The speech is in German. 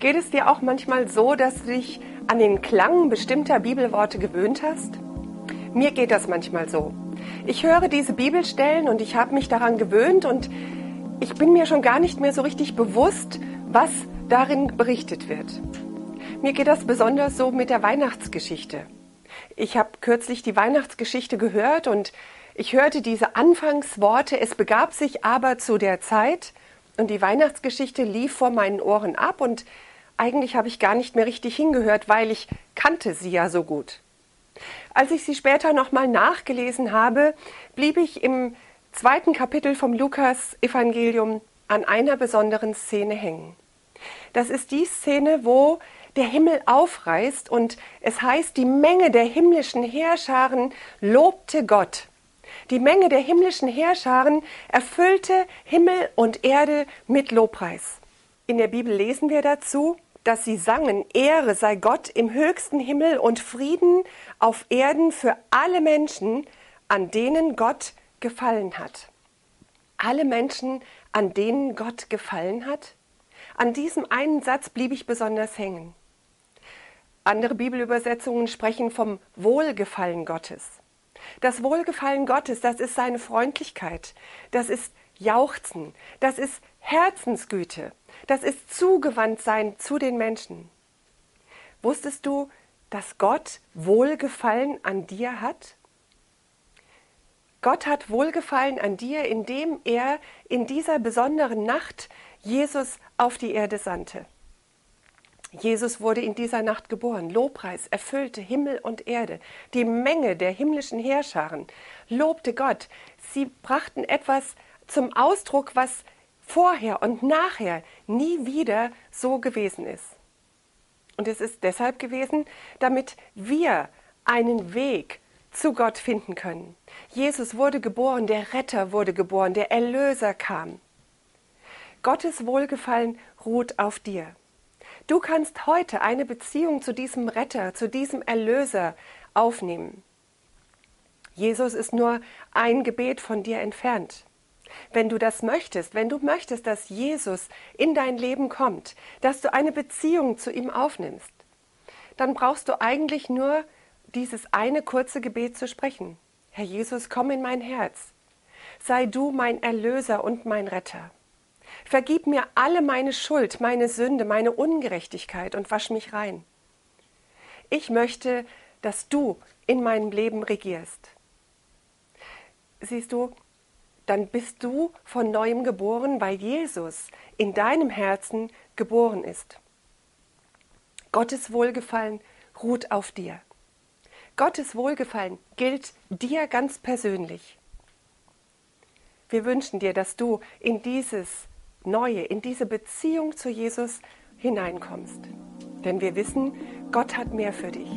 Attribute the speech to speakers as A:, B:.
A: Geht es dir auch manchmal so, dass du dich an den Klang bestimmter Bibelworte gewöhnt hast? Mir geht das manchmal so. Ich höre diese Bibelstellen und ich habe mich daran gewöhnt und ich bin mir schon gar nicht mehr so richtig bewusst, was darin berichtet wird. Mir geht das besonders so mit der Weihnachtsgeschichte. Ich habe kürzlich die Weihnachtsgeschichte gehört und ich hörte diese Anfangsworte, es begab sich aber zu der Zeit und die Weihnachtsgeschichte lief vor meinen Ohren ab und eigentlich habe ich gar nicht mehr richtig hingehört, weil ich kannte sie ja so gut. Als ich sie später nochmal nachgelesen habe, blieb ich im zweiten Kapitel vom Lukas-Evangelium an einer besonderen Szene hängen. Das ist die Szene, wo der Himmel aufreißt und es heißt, die Menge der himmlischen Heerscharen lobte Gott. Die Menge der himmlischen Heerscharen erfüllte Himmel und Erde mit Lobpreis. In der Bibel lesen wir dazu, dass sie sangen, Ehre sei Gott im höchsten Himmel und Frieden auf Erden für alle Menschen, an denen Gott gefallen hat. Alle Menschen, an denen Gott gefallen hat? An diesem einen Satz blieb ich besonders hängen. Andere Bibelübersetzungen sprechen vom Wohlgefallen Gottes. Das Wohlgefallen Gottes, das ist seine Freundlichkeit, das ist Jauchzen, das ist Herzensgüte, das ist Zugewandtsein zu den Menschen. Wusstest du, dass Gott Wohlgefallen an dir hat? Gott hat Wohlgefallen an dir, indem er in dieser besonderen Nacht Jesus auf die Erde sandte. Jesus wurde in dieser Nacht geboren. Lobpreis erfüllte Himmel und Erde. Die Menge der himmlischen Heerscharen lobte Gott. Sie brachten etwas zum Ausdruck, was vorher und nachher nie wieder so gewesen ist. Und es ist deshalb gewesen, damit wir einen Weg zu Gott finden können. Jesus wurde geboren, der Retter wurde geboren, der Erlöser kam. Gottes Wohlgefallen ruht auf dir. Du kannst heute eine Beziehung zu diesem Retter, zu diesem Erlöser aufnehmen. Jesus ist nur ein Gebet von dir entfernt. Wenn du das möchtest, wenn du möchtest, dass Jesus in dein Leben kommt, dass du eine Beziehung zu ihm aufnimmst, dann brauchst du eigentlich nur dieses eine kurze Gebet zu sprechen. Herr Jesus, komm in mein Herz. Sei du mein Erlöser und mein Retter. Vergib mir alle meine Schuld, meine Sünde, meine Ungerechtigkeit und wasch mich rein. Ich möchte, dass du in meinem Leben regierst. Siehst du, dann bist du von neuem geboren, weil Jesus in deinem Herzen geboren ist. Gottes Wohlgefallen ruht auf dir. Gottes Wohlgefallen gilt dir ganz persönlich. Wir wünschen dir, dass du in dieses Neue, in diese Beziehung zu Jesus hineinkommst. Denn wir wissen, Gott hat mehr für dich.